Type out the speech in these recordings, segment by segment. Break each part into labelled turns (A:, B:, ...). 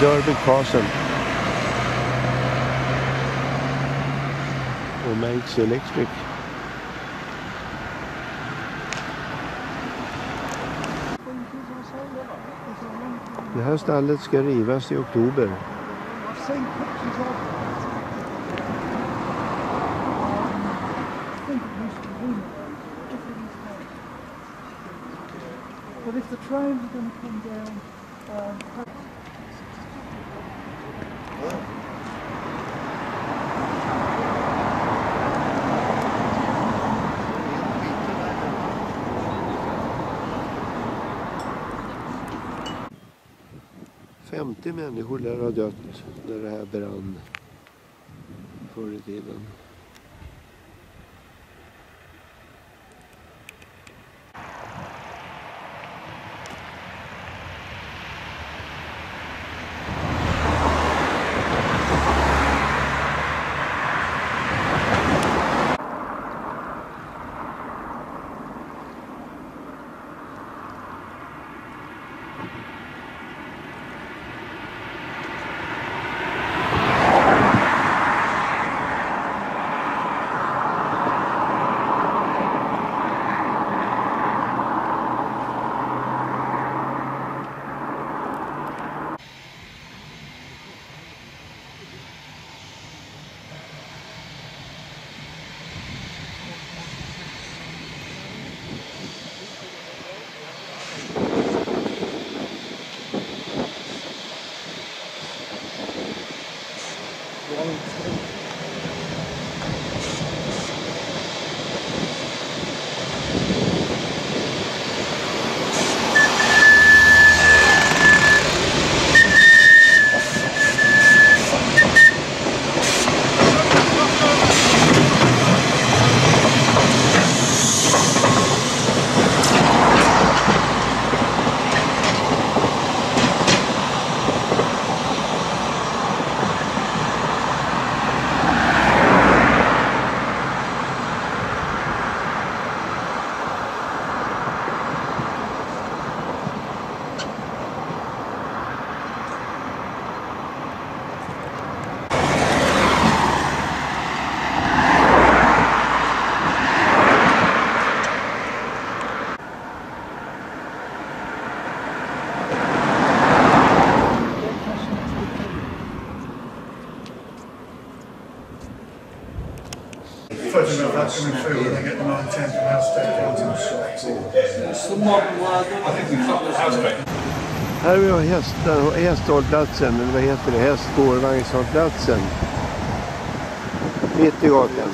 A: Derby crossing. who makes electric Det här stallet ska rivas i oktober.
B: But if the trains are going to come down, um,
A: Femtio människor lär ha dött när det här brann förr i tiden.
C: Footage of that coming through when they get the 9 10 from house step down to the
A: Här har vi hästar, hästhållplatsen, eller vad heter det? Hästspårvagnshållplatsen. Mitt i gatan.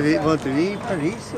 D: vão te vir para isso.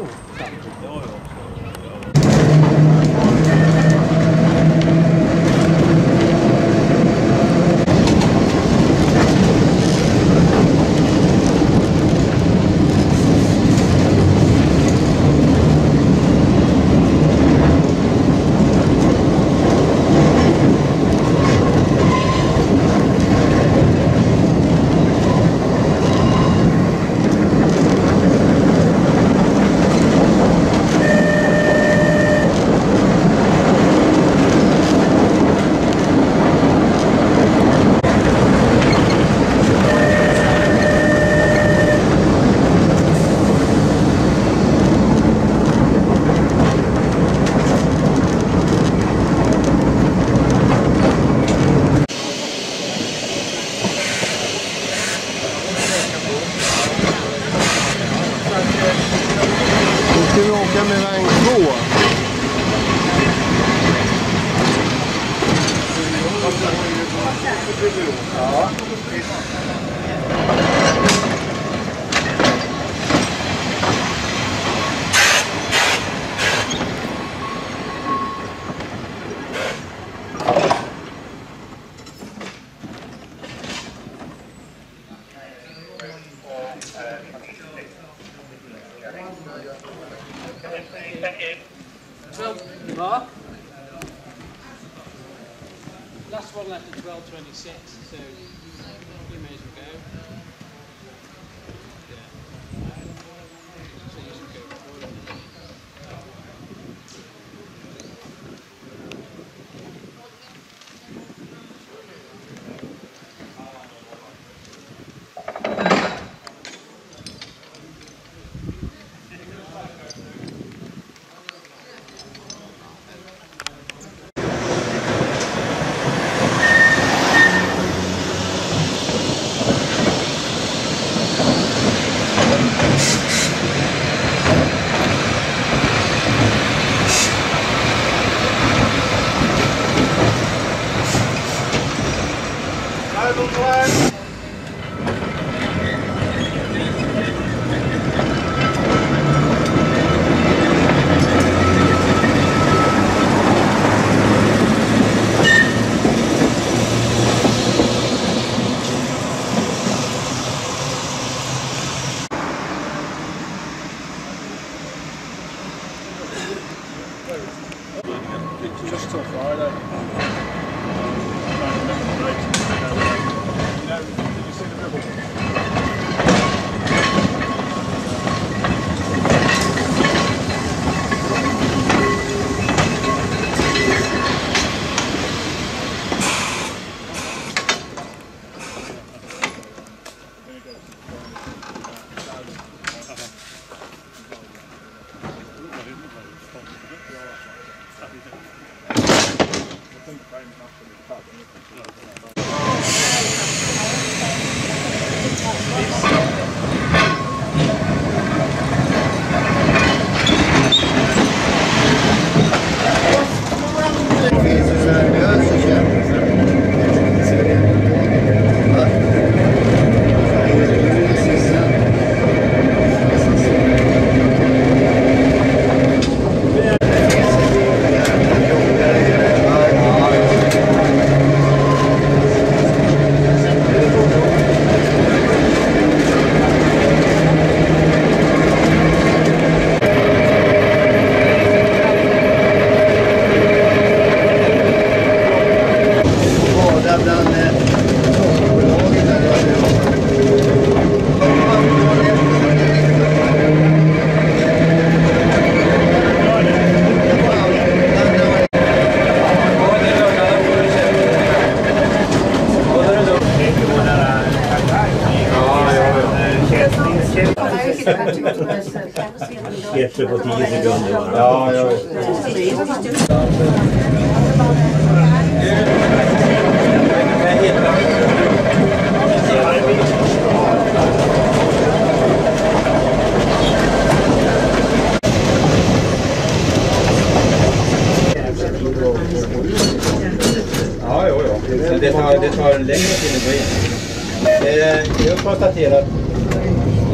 D: Eh, vi har konstaterat,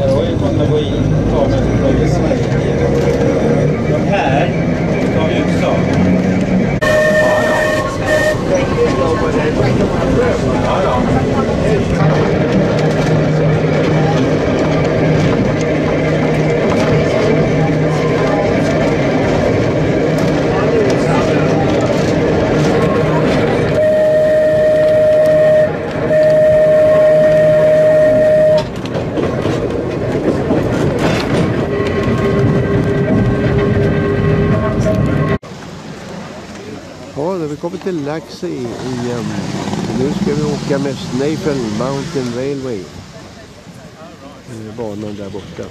D: jag har ju kunnat gå in och ta mig till Sverige. De här tar vi utslag. Ja. Ja,
A: då har vi i. till Laxey. Um, nu ska vi åka med Snaffel Mountain Railway. Banan där borta.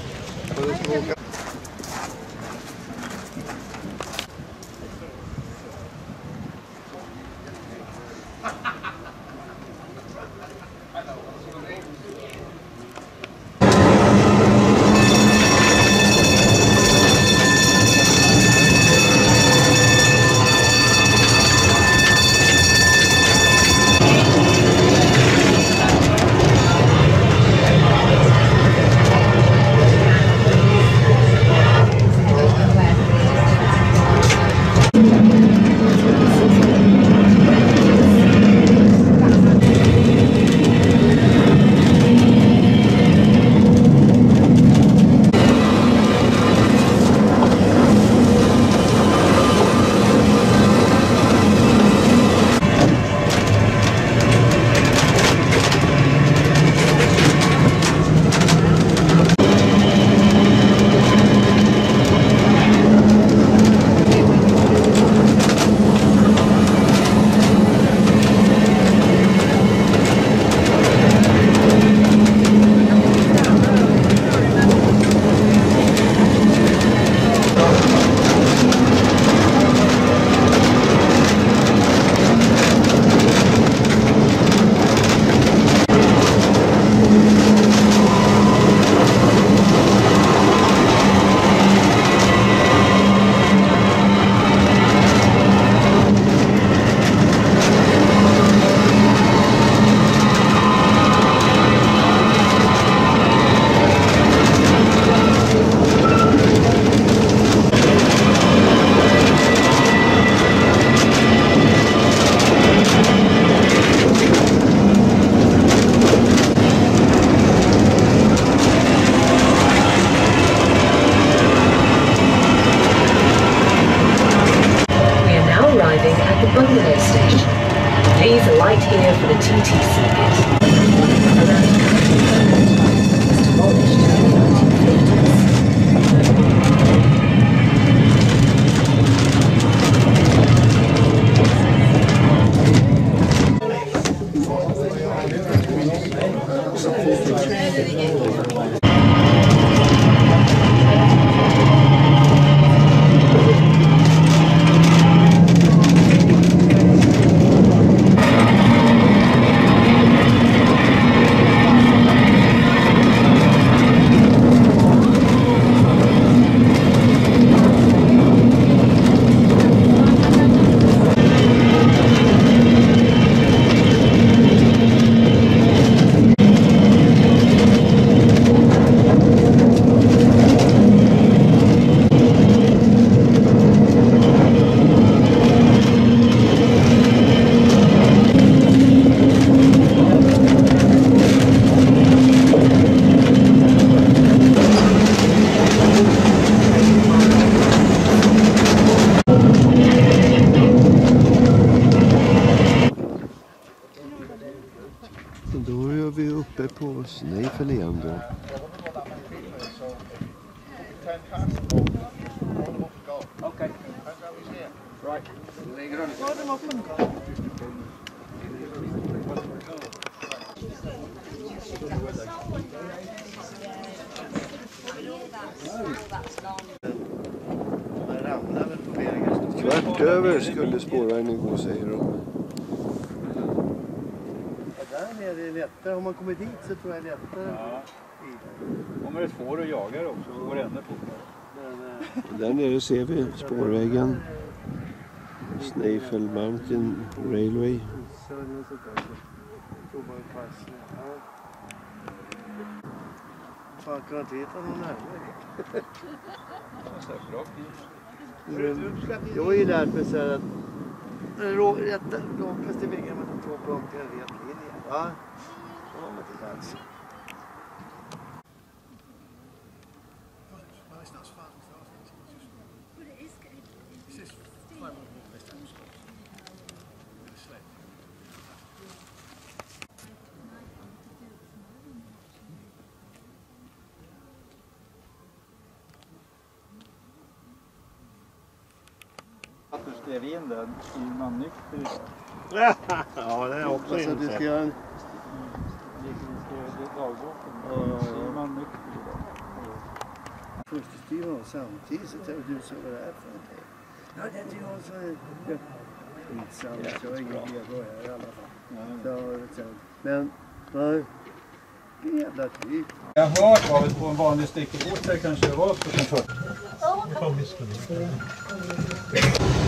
A: Kvart över skulle spårvagnen gå säger de.
B: Ja, där nere är det lättare. Om man kommer dit så tror jag det är lättare.
D: Ja. Kommer ett får och jagar också, då går det ännu fortare.
B: Eh,
A: Där nere ser vi spårvägen. Snaefell Mountain Railway.
B: så är det något sånt där. Prova ett pass. Ja. Fan, man inte hitta någon närmare? Jag har ju lärt mig så här att det rå- rätta rakaste vägen mellan två punkter är en rätt linje. Va? Så har man till dansen.
D: teorin där, är man nykter idag?
B: ja, det är också
D: alltså,
B: insett. Vi ska göra en...
D: Vi ska göra dagboken. Är man nykter idag?
B: Fosterstyvaren var samtidigt så tänkte du så vad det är för någonting. Ja, det är inte jag som är... Skitsamma, så jag har ingen ego här i alla fall. Så, men, nej. Jävla dyrt.
D: Jag har hört av det på en vanlig styckebåt där kanske det var
A: 1740.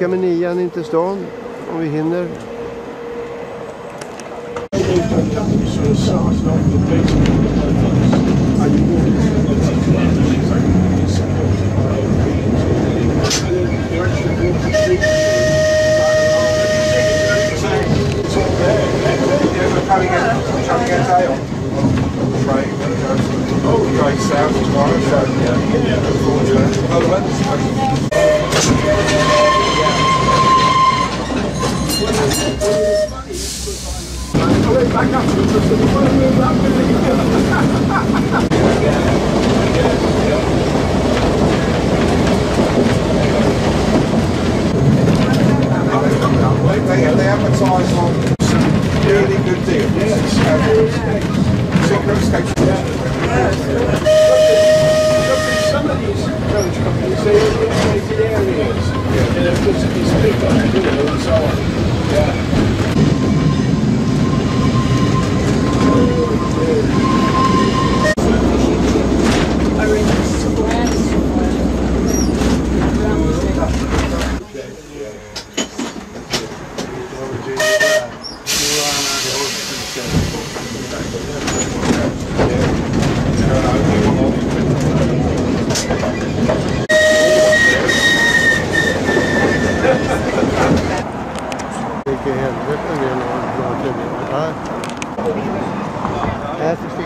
A: Nu ska med nian in till stan om vi hinner.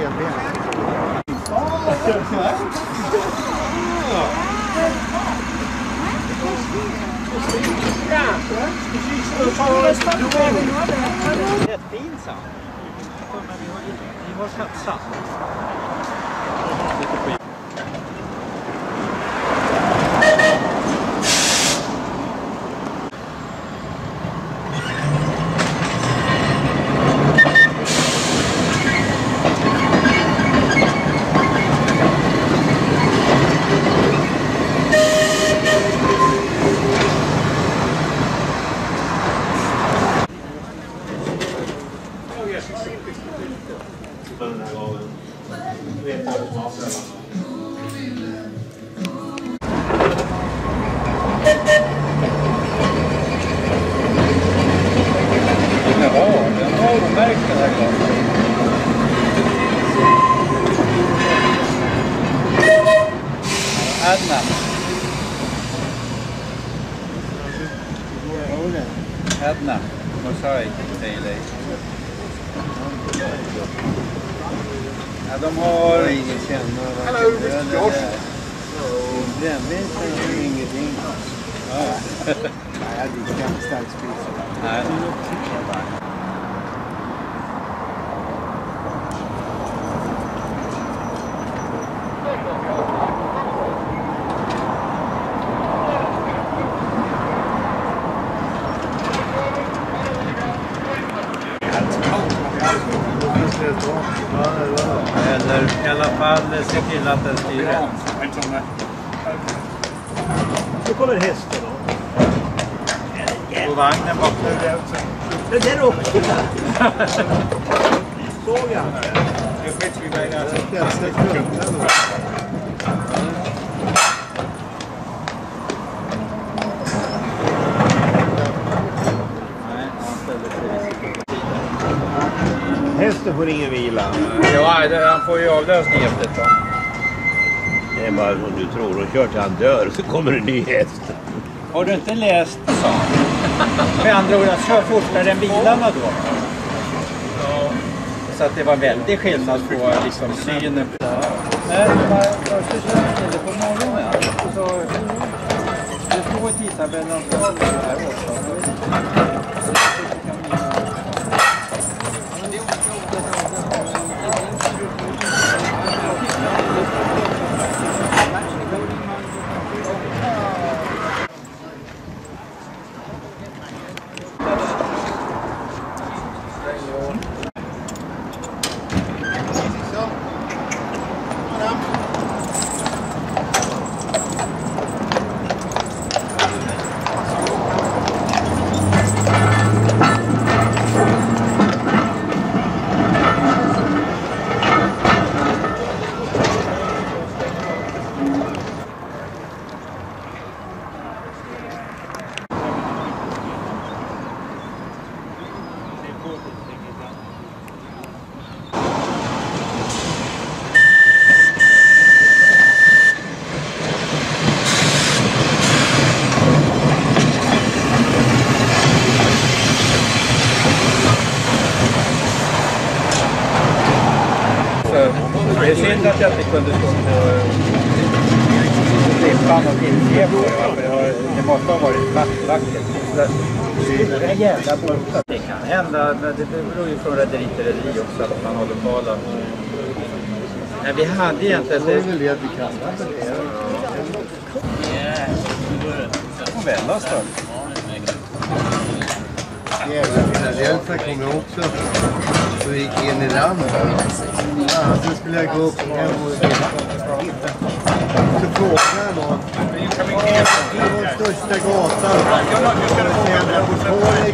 A: Stelbent.
D: Jättefin sand. Vi har, vi har kattsand. Lite skit. Jaha, den har omärkt den här glaset. Adna. Adna. Mosaic Pale Ale. Ja, de har...
B: Ingen känner varken öl eller här. Brännvin säger ju ingenting.
D: Ja.
B: Nej, jag dricker inte stark sprit.
D: Nej. Eller i alla fall se till att den styr rätt.
E: Så kommer hästen då.
D: Och vagnen bakom.
E: Den där också. Såg jag.
D: Nu.
E: Hästen får ingen vila.
D: Ja, han får ju avlösning efter ett tag.
E: Det är bara som du tror. Och kör till han dör så kommer en ny häst.
D: Har du inte läst sa Med andra ord, att kör fortare än bilarna då. Så att det var väldigt skillnad på liksom, synen på... Nej, det var först så på morgonen. Så, det står i tidtabellen att det var det här åtta. Så, det är synd att jag inte kunde stå på klippan och på det. va, för det har- Det måste ha varit vack- vackert. Jävla. Det kan hända, men det beror ju från rederi till rederi också att man har lokala. Nej, vi hade egentligen...
B: Det är väl det vi kallar för det.
D: Novellas då?
B: Jävla Philadelphia kom jag också. Så gick in i land. Alltså, ja, så skulle jag gå upp hem och Så frågade jag någon. Det är vår största gata. På torget.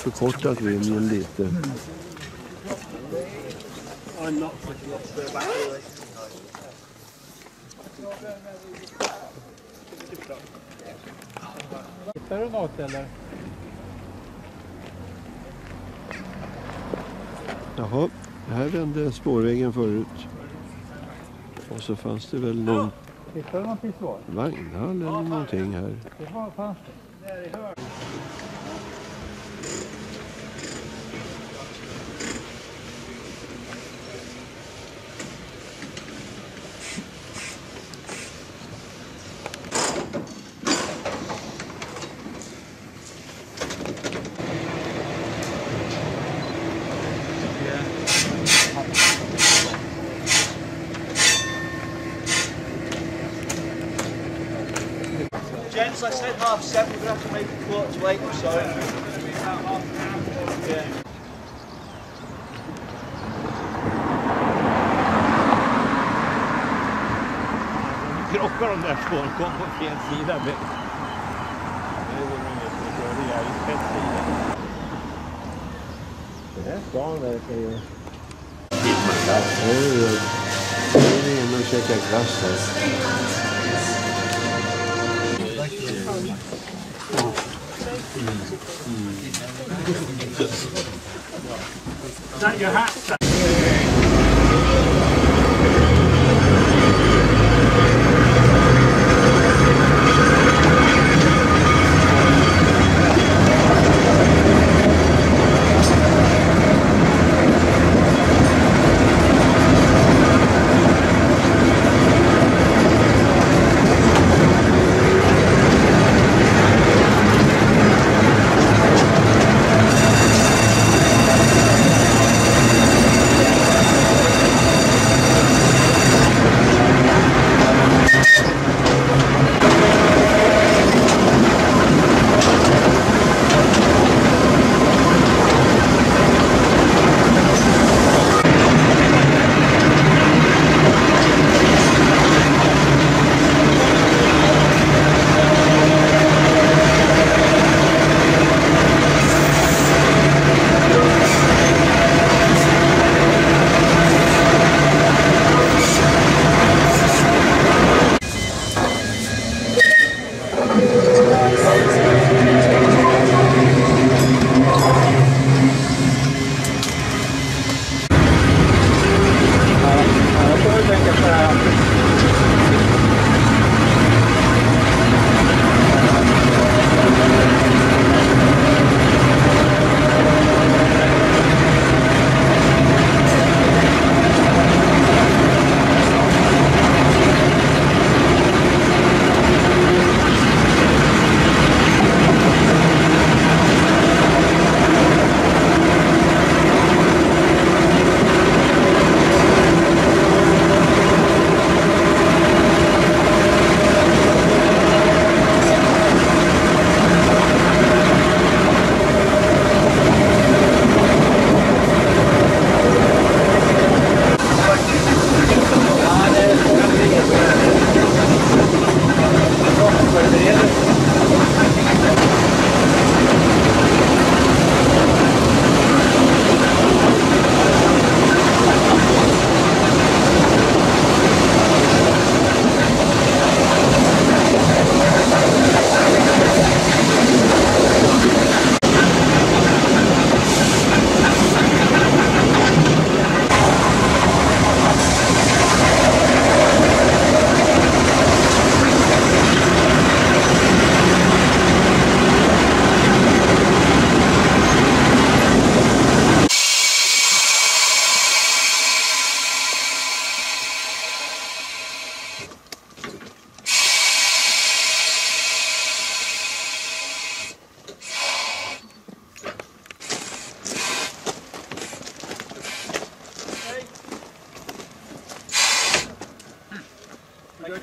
A: förkortat linjen lite.
D: Hittar du något eller?
A: Jaha, här vände spårvägen förut. Och så fanns det väl någon
E: Hittar du någon
A: vagn eller någonting här.
E: Det fanns det.
F: strong right. There go. I'm going to
A: check that
D: Is that your hat?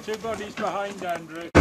D: Two bodies behind Andrew.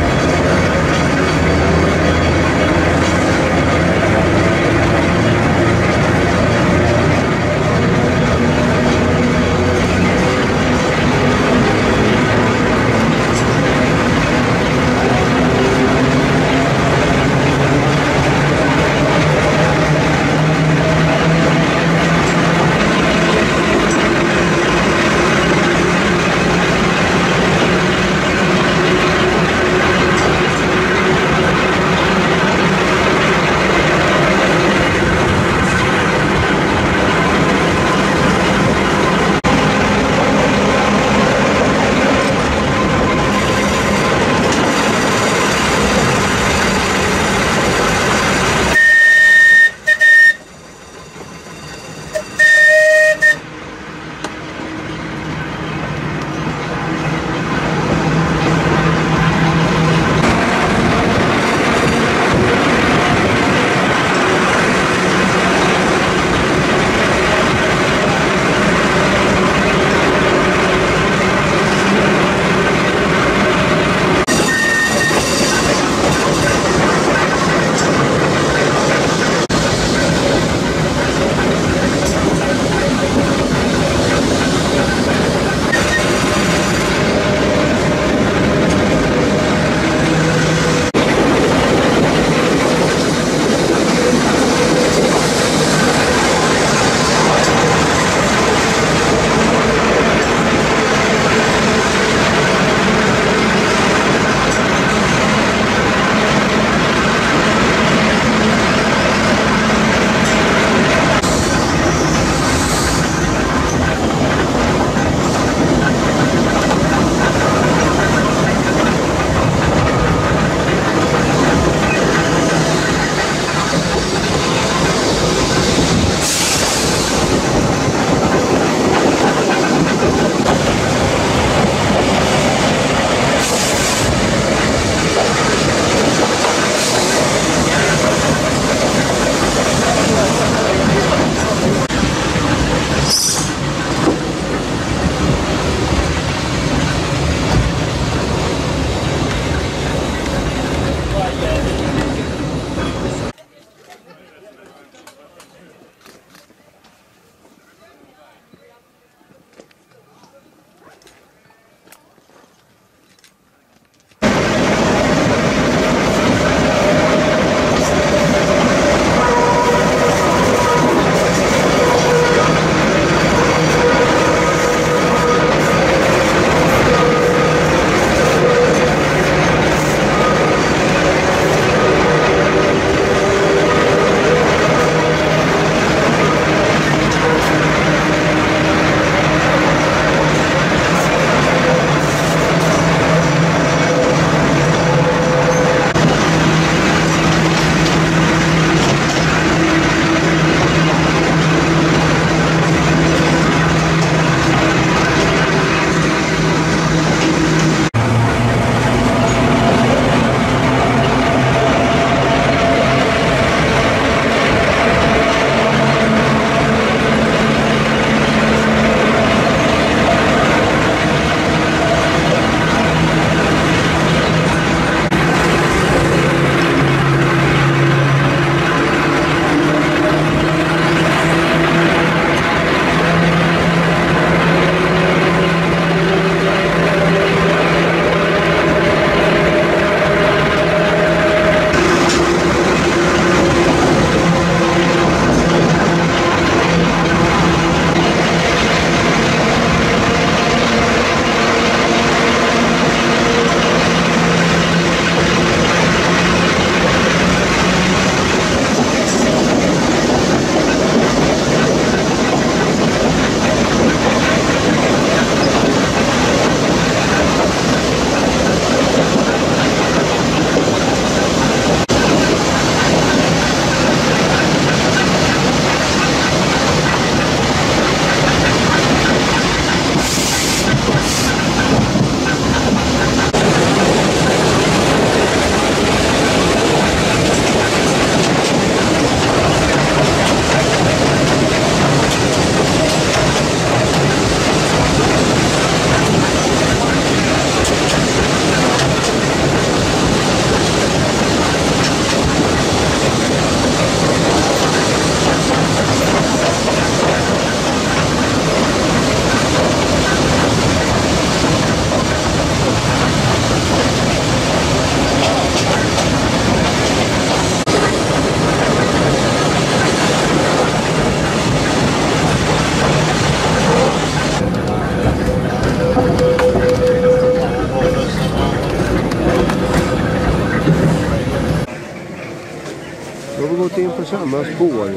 A: Samma spår.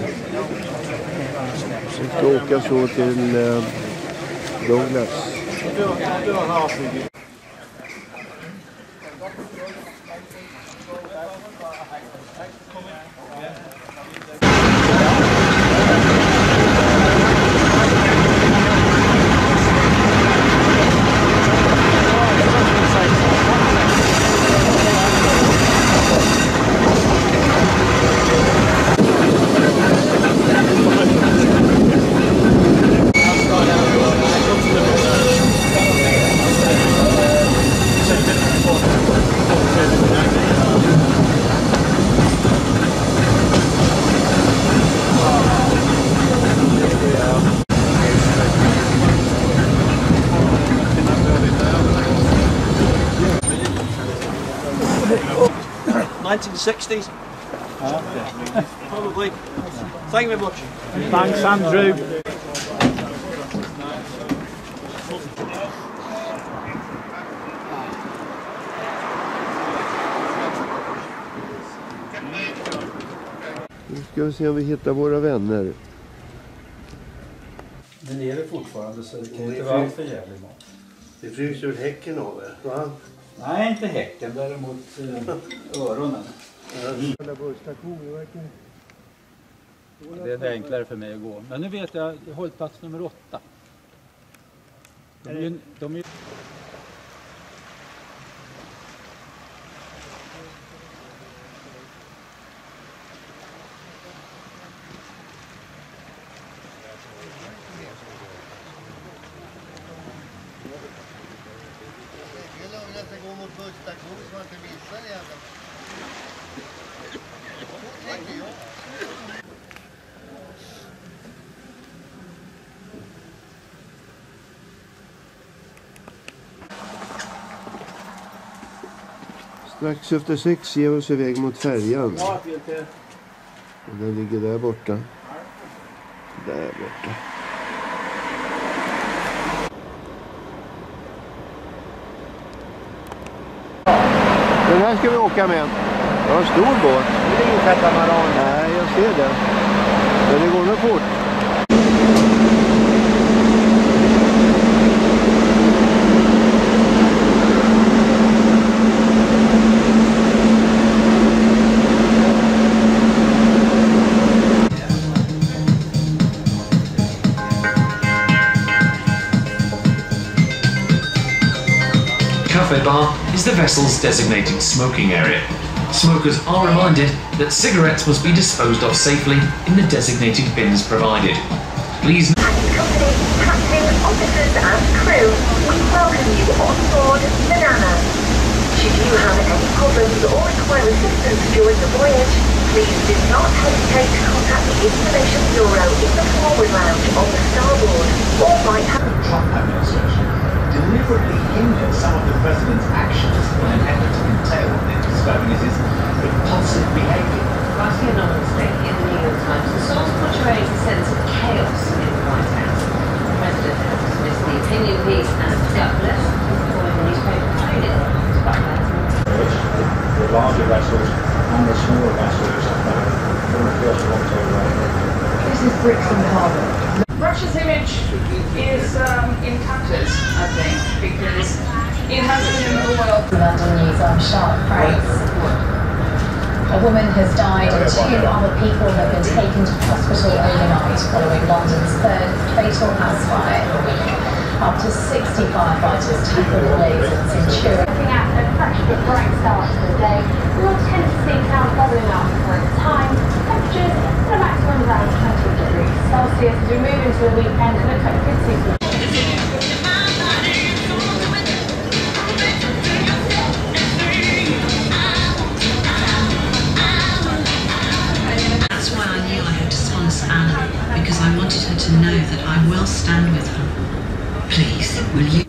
A: Vi ska åka så till eh, Douglas.
G: Nineteen sixties. Probably. Thank you very much.
D: Thanks Andrew.
A: Nu ska vi se om vi hittar våra vänner.
D: Den lever fortfarande så det kan inte vara allt för jävligt mat.
B: Det fryser ut häcken av er, va?
D: Nej, inte häcken. Däremot eh, öronen.
B: Mm.
D: Det är enklare för mig att gå. Men nu vet jag hållplats nummer åtta. De är, de är,
B: Det är lugnt att gå mot busstation så man inte missar det jävla... Så tänker jag.
A: Strax efter sex ger vi oss iväg mot färjan. Och den ligger där borta. Där borta. Den här ska vi åka med. Det var en stor båt.
D: det är ingen katamaran.
A: Nej, jag ser det. Men det går nog fort.
C: The vessel's designated smoking area. Smokers are reminded that cigarettes must be disposed of safely in the designated bins provided. Please
H: Company, captain, officers and crew, we welcome you on board the Banana. Should you have any problems or require assistance during the voyage, please do not hesitate to contact the Information Bureau in the forward lounge on the starboard or by
I: administration deliberately hinder some of the president's actions in an effort to curtail what they're describing as his impulsive behavior.
J: Writing anonymously in the New York Times, the source portrays a sense of chaos in the White House. The president has dismissed the opinion piece as gutless, calling the newspaper credit to background.
D: the larger vessels and the smaller vessels uh, from the 1st of October.
J: This is Brixton Harbour.
K: Russia's image is um, in tatters, I think, because it has been in the world.
L: London News, I'm Price. A woman has died and two other people have been taken to hospital overnight following London's third fatal house fire. Up to 60 firefighters tackled the blaze in Centurion.
M: Looking at a fresh but bright start to the day, we will tend to see clouds bubbling up for a time. Temperatures at a maximum of around 20 degrees Celsius as we move into the weekend. Looks like we could
N: That's why I knew I had to sponsor Anna, because I wanted her to know that I will stand with her. Please, will you?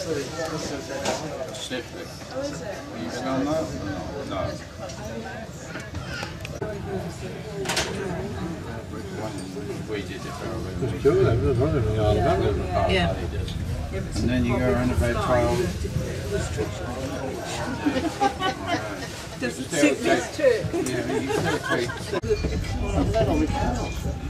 O: What's? Oh, is it? You smell that? No. We did it for
A: There's two of them, there's one of them in the Isle of
O: Yeah. And then you go around about 12.
K: Does
O: it
K: suit this too?
O: Yeah, you
K: can.